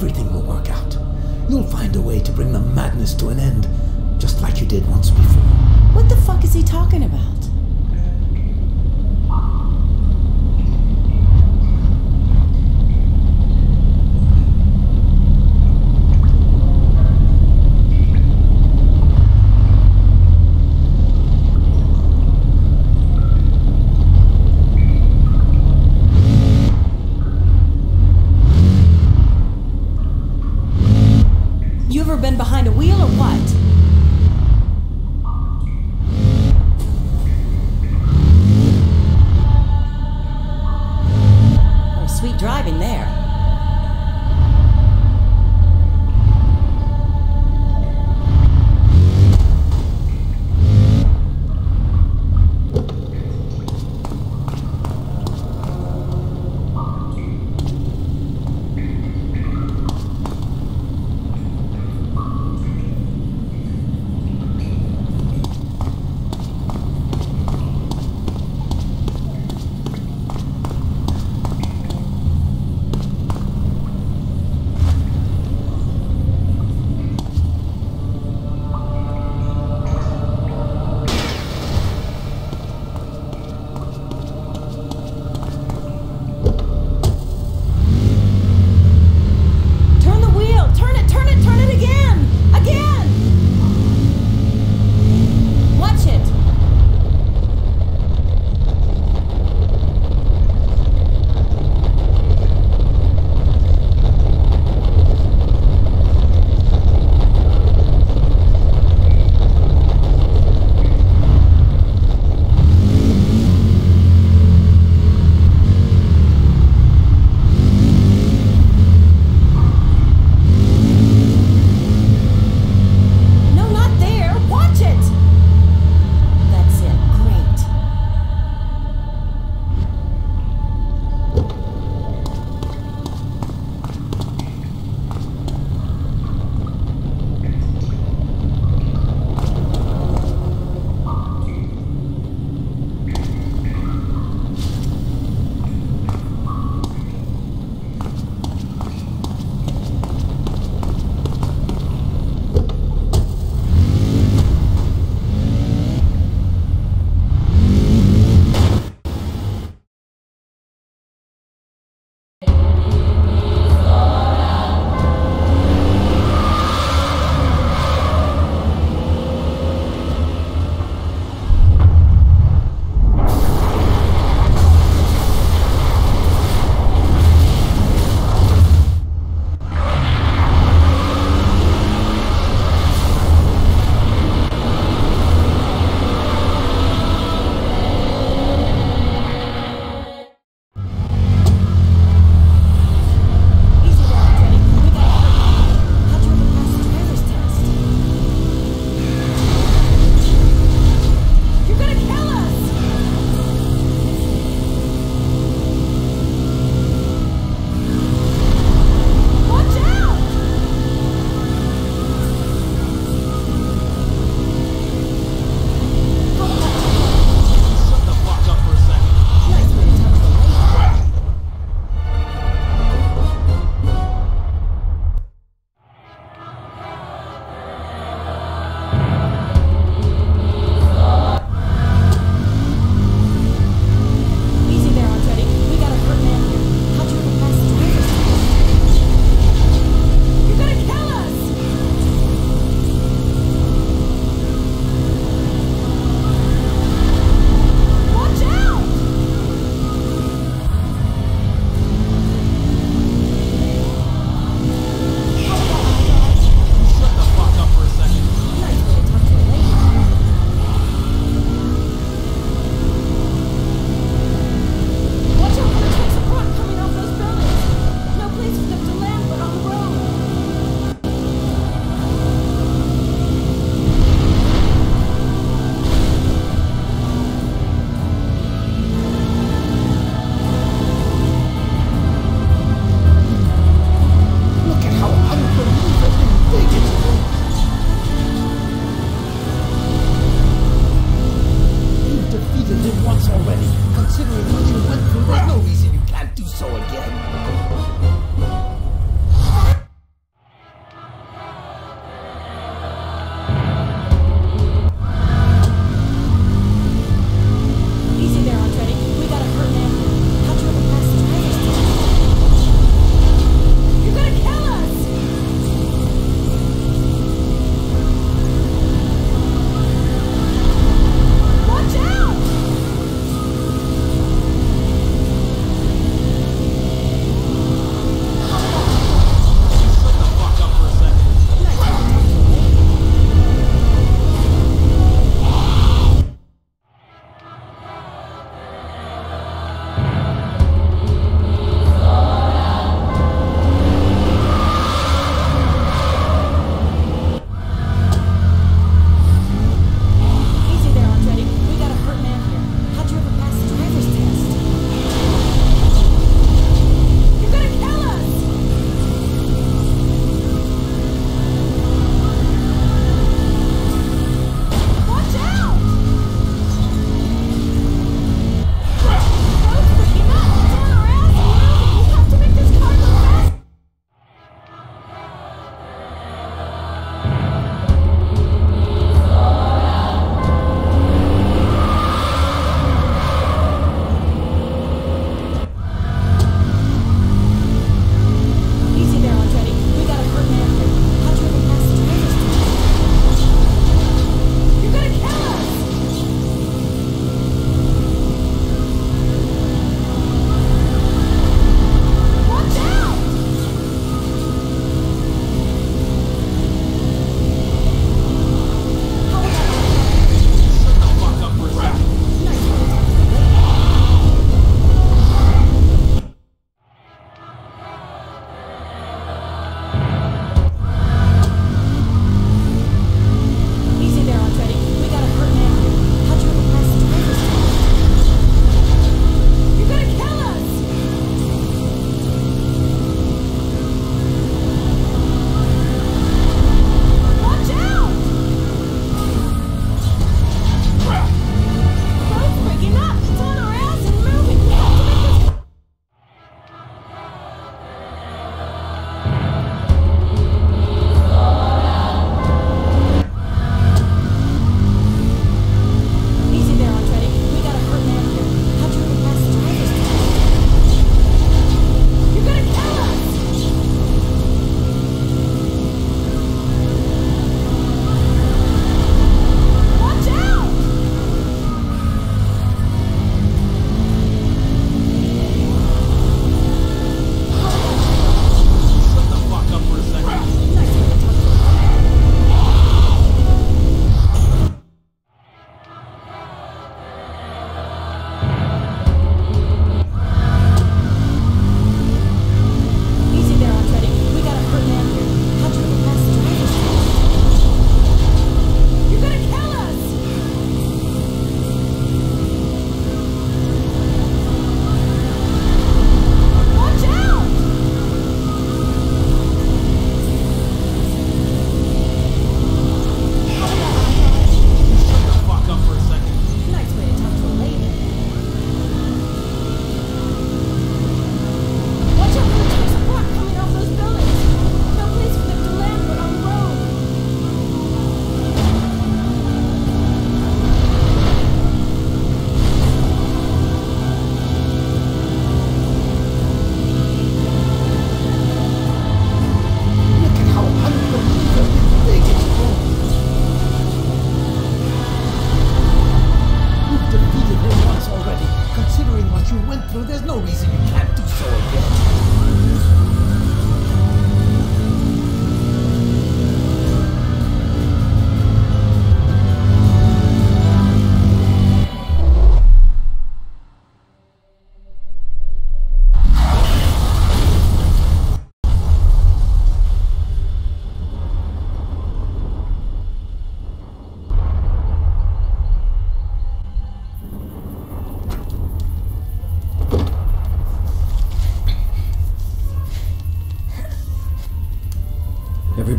Everything will work out. You'll find a way to bring the madness to an end, just like you did once before. What the fuck is he talking about?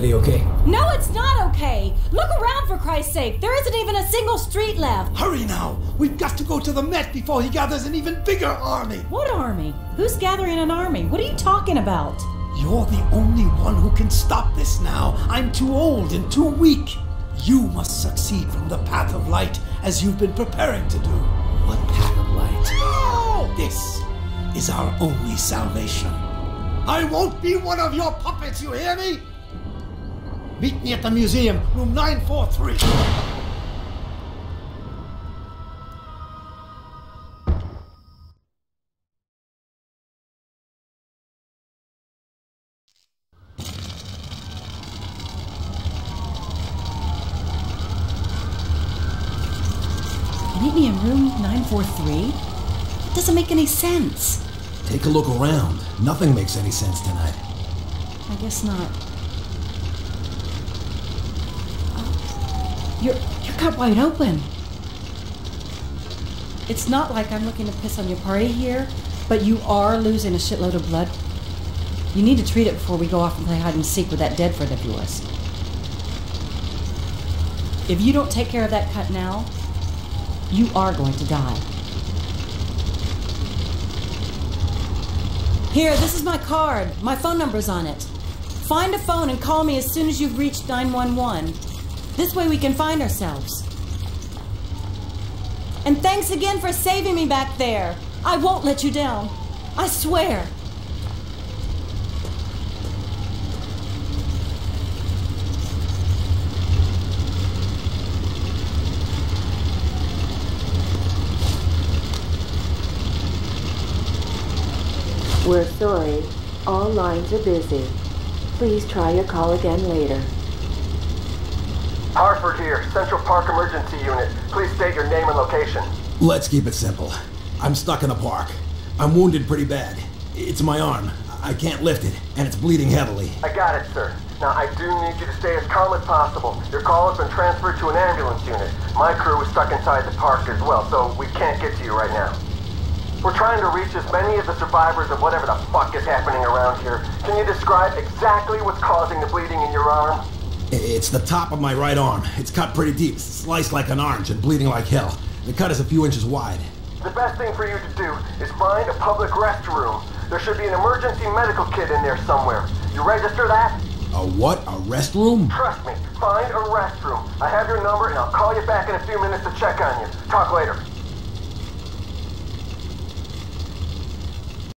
Be okay. No, it's not okay. Look around for Christ's sake. There isn't even a single street left. Hurry now! We've got to go to the Met before he gathers an even bigger army! What army? Who's gathering an army? What are you talking about? You're the only one who can stop this now. I'm too old and too weak. You must succeed from the path of light as you've been preparing to do. What path of light? No! This is our only salvation. I won't be one of your puppets, you hear me? Meet me at the museum, room 943. Meet me in room 943? It doesn't make any sense. Take a look around. Nothing makes any sense tonight. I guess not. You're you're cut wide open. It's not like I'm looking to piss on your party here, but you are losing a shitload of blood. You need to treat it before we go off and play hide and seek with that dead friend of yours. If you don't take care of that cut now, you are going to die. Here, this is my card. My phone number's on it. Find a phone and call me as soon as you've reached 911. This way we can find ourselves. And thanks again for saving me back there. I won't let you down. I swear. We're sorry. All lines are busy. Please try your call again later. Hartford here, Central Park Emergency Unit. Please state your name and location. Let's keep it simple. I'm stuck in the park. I'm wounded pretty bad. It's my arm. I can't lift it, and it's bleeding heavily. I got it, sir. Now, I do need you to stay as calm as possible. Your call has been transferred to an ambulance unit. My crew is stuck inside the park as well, so we can't get to you right now. We're trying to reach as many of the survivors of whatever the fuck is happening around here. Can you describe exactly what's causing the bleeding in your arm? It's the top of my right arm. It's cut pretty deep, sliced like an orange, and bleeding like hell. The cut is a few inches wide. The best thing for you to do is find a public restroom. There should be an emergency medical kit in there somewhere. You register that? A what? A restroom? Trust me, find a restroom. I have your number and I'll call you back in a few minutes to check on you. Talk later.